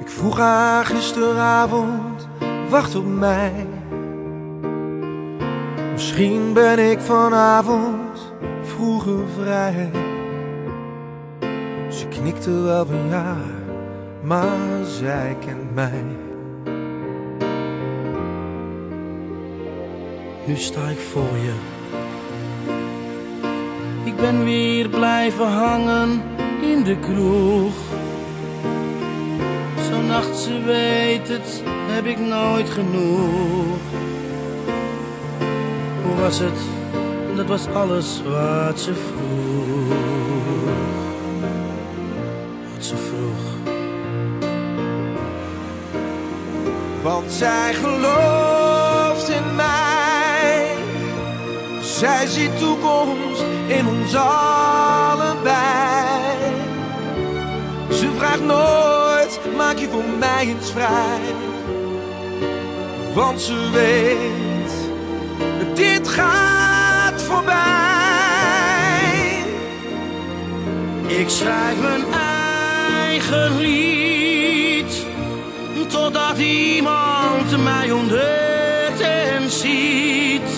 Ik vroeg haar gisteravond, wacht op mij. Misschien ben ik vanavond vroeger vrij. Ze knikte wel van ja, maar zij kent mij. Nu sta ik voor je. Ik ben weer blijven hangen in de kroeg. Zo'n nacht, ze weet het, heb ik nooit genoeg. Hoe was het? Dat was alles wat ze vroeg. Wat ze vroeg. Want zij gelooft in mij. Zij ziet toekomst in ons allebei. Ze vraagt nooit, maak je voor mij eens vrij. Want ze weet, dit gaat voorbij. Ik schrijf mijn eigen lied Totdat iemand mij ontdekt en ziet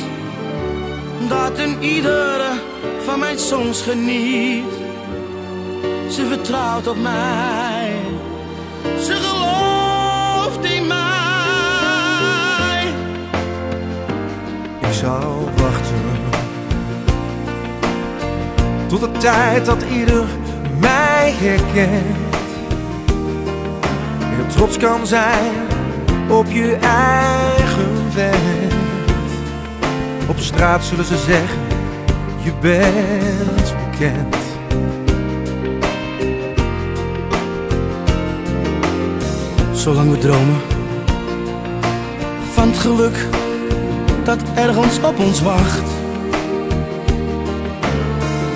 Dat een iedere van mijn songs geniet Ze vertrouwt op mij Ze gelooft in mij Ik zal wachten tot de tijd dat ieder mij herkent. En trots kan zijn op je eigen vent. Op straat zullen ze zeggen, je bent bekend. Zolang we dromen van geluk dat ergens op ons wacht,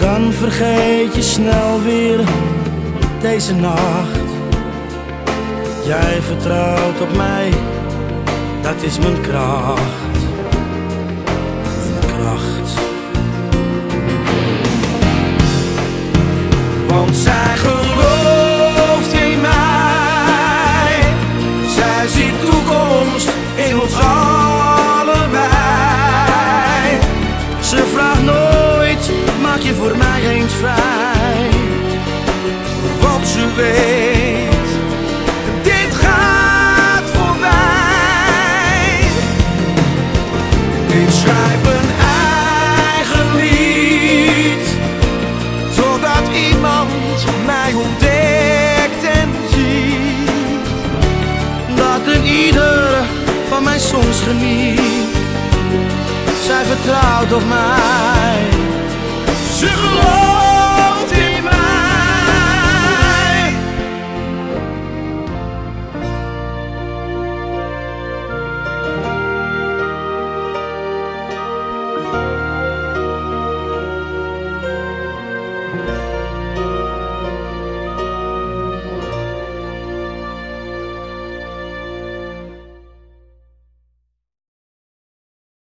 dan vergeet je snel weer deze nacht. Jij vertrouwt op mij, dat is mijn kracht. Mijn kracht. Want zij Zij ziet toekomst in ons allebei. Ze vraagt nooit, maak je voor mij eens vrij. Want ze weet, ieder van mijn songs geniet. Zij vertrouwt op mij. Ze gelooft